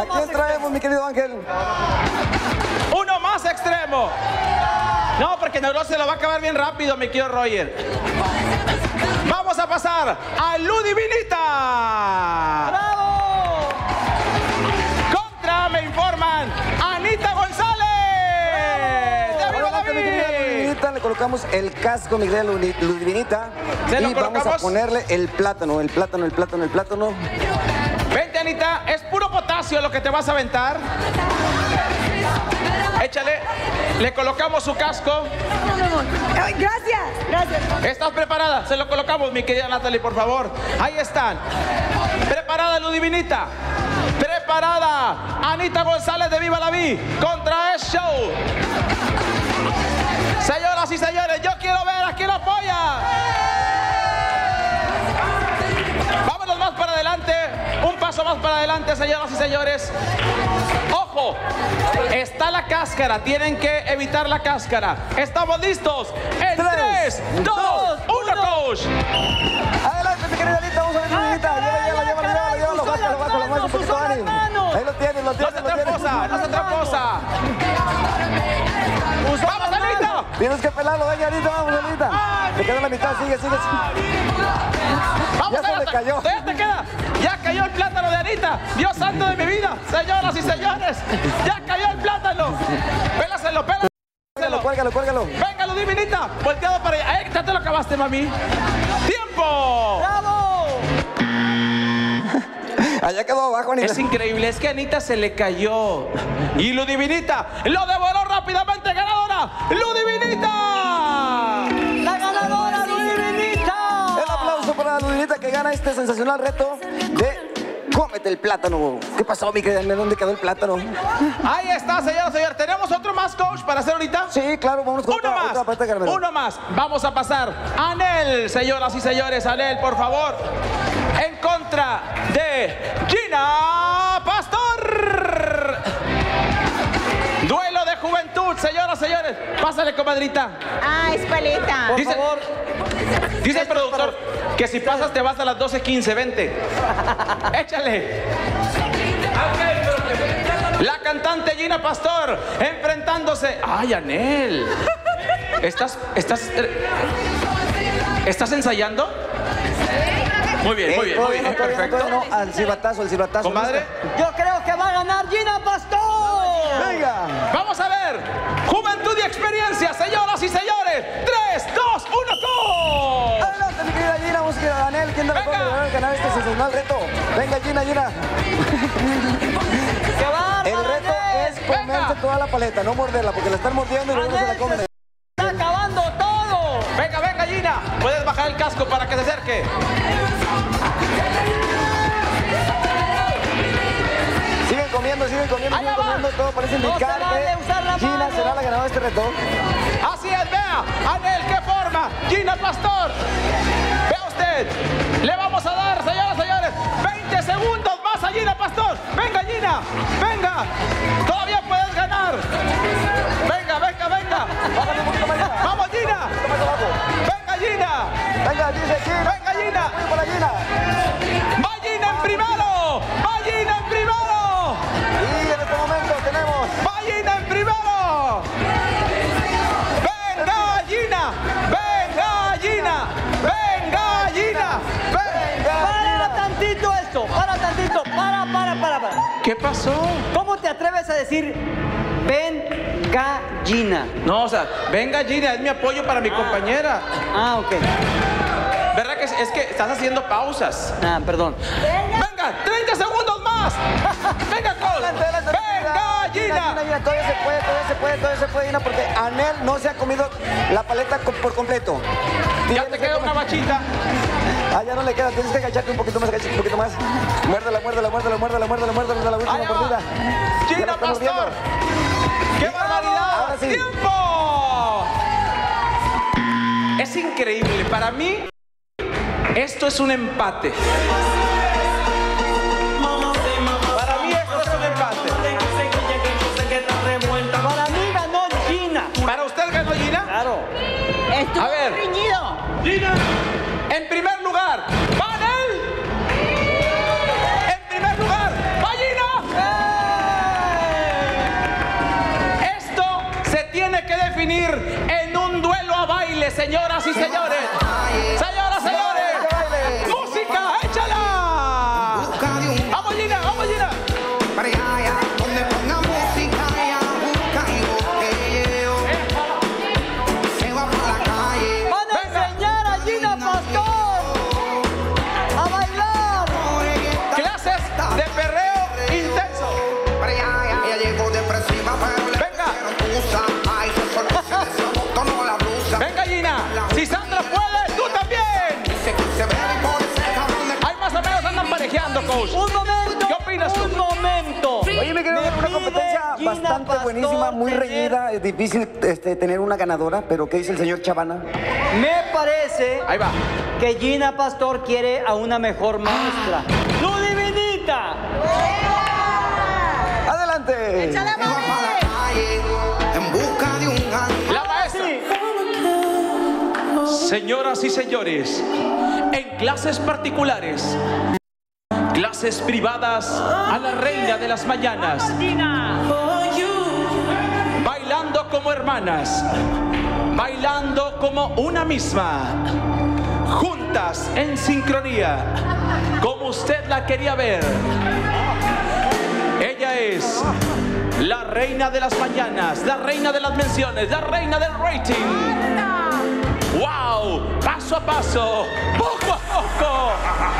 ¿A quién traemos, mi querido Ángel? Uno más extremo. No, porque Neuro se lo va a acabar bien rápido, mi querido Roger. Vamos a pasar a Ludivinita. ¡Bravo! Contra, me informan, Anita González. ¡De Viva la Adelante, mi querida Vida! Ludivinita, le colocamos el casco, mi querida Ludi- Ludivinita. Se Y vamos a ponerle el plátano, el plátano, el plátano, el plátano. Vente, Anita, es puro potasio lo que te vas a aventar. Échale, le colocamos su casco. Gracias, gracias. ¿Estás preparada? Se lo colocamos, mi querida Natalie, por favor. Ahí están. Preparada, Ludivinita. Preparada, Anita González de Viva la Vi contra el show. Señoras y señores, yo quiero ver a quién apoya. Para adelante, señoras y señores. Ojo, está la cáscara. Tienen que evitar la cáscara. ¿Estamos listos? En Tres, 3, 2, 1, coach. Adelante, mi querida vamos a ver, Ludivinita. Llévala, llévala, llévala, bájalo, bájalo, más un poquito, las ánimo. Ahí lo tienes, lo No tienes, se lo tramposa, no se tramposa. ¡Vamos, Anita! Tienes que pelarlo, venga, Anita, vamos, Anita. Te quedó la mitad, sigue, sigue. ¡Vamos, Ya se le cayó. ¡Todavía te queda! ¡Ya cayó el plátano de Anita! ¡Dios santo de mi vida! Señoras y señores, ¡ya cayó el plátano! ¡Pélaselo, pélaselo! Cuélgalo, cuélgalo, cuélgalo. ¡Venga, Ludivinita! Volteado para allá. ¡Eh, ya te lo acabaste, mami! ¡Tiempo! ¡Bravo! Allá quedó abajo, Anita. Es increíble, es que a Anita se le cayó. Y Ludivinita lo devoró gana este sensacional reto de cómete el plátano. ¿Qué pasó, mi querida? ¿Dónde quedó el plátano? Ahí está, señor, señor. ¿Tenemos otro más, coach, para hacer ahorita? Sí, claro, vamos con Uno otra, más, otra parte de uno más. Vamos a pasar. Anel, señoras y señores, Anel, por favor. En contra de Gina Pastor. Duelo de juventud, señoras y señores. Pásale, comadrita. Ah, es paleta. Por Dice- favor, Dice el productor que si pasas te vas a las 12.15, vente. Échale. La cantante Gina Pastor enfrentándose. ¡Ay, Anel! ¿Estás, estás, ¿Estás ensayando? Muy bien, muy bien, muy bien, perfecto. Al silbatazo, al silbatazo. Comadre, yo forma de ganar- ganar este sensacional reto? Venga, Gina, Gina. ¡Que va El reto es comerse toda la paleta, no morderla, porque la están mordiendo y luego se la comen. ¡Está acabando todo! Venga, venga, Gina. Puedes bajar el casco para que se acerque. Siguen comiendo, siguen comiendo, siguen comiendo. Todo parece indicar que Gina será la ganadora de este reto. Así es, vea. Anel, ¿qué forma? Gina Pastor. Vea Le vamos a dar, señoras ¿Qué pasó? ¿Cómo te atreves a decir ven gallina? No, o sea, venga Gina, es mi apoyo para mi compañera. Ah, ok. ¿Verdad que es, es que estás haciendo pausas? Ah, perdón. Venga, 30 segundos más. Venga, Venga, Gina, Gina, todavía se puede, todavía se puede, todavía se puede, Gina, porque Anel no se ha comido la paleta por completo. Ya te que queda una bachita. Ah, ya no le queda, tienes que agacharte un poquito más, agacharte un poquito más. Muérdela, muérdela, muérdela, muérdela, muérdela, muérdela, la última Allá va. mordida. Gina. Pastor. ¡Qué barbaridad! Ahora sí. ¡Tiempo! Es increíble. Para mí, esto es un empate. Para mí, esto es un empate. Para mí ganó Gina. ¿Para usted ganó Gina? Claro. Estuvo A ver. reñido. En primer lugar, ¡va Anel! En primer definir en un duelo a baile, señoras y señores. Un momento. ¿Qué opinas tú? Un momento. Oye, Me una pide competencia Gina bastante Pastor buenísima, muy tener- reñida. Es difícil este, tener una ganadora, pero ¿qué dice el señor Chavana? Me parece Ahí va. que Gina Pastor quiere a una mejor maestra. ¡Lu divinita! ¡Adelante! ¡Échale, En busca de un ángel La maestra. Señoras y señores, en clases particulares, clases privadas a la reina de las mañanas, bailando como hermanas, bailando como una misma, juntas en sincronía, como usted la quería ver. Ella es la reina de las mañanas, la reina de las menciones, la reina del rating. ¡Wow! Paso a paso, poco a poco.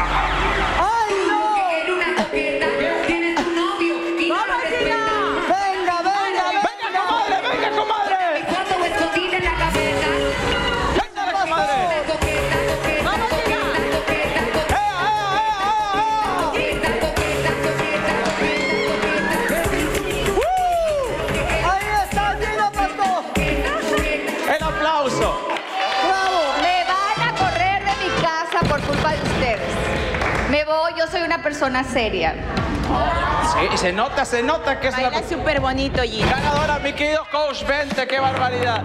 Una persona seria. Sí, se nota, se nota que es una Baila súper bonito, Gina. ganadora, mi querido coach. Vente, qué barbaridad.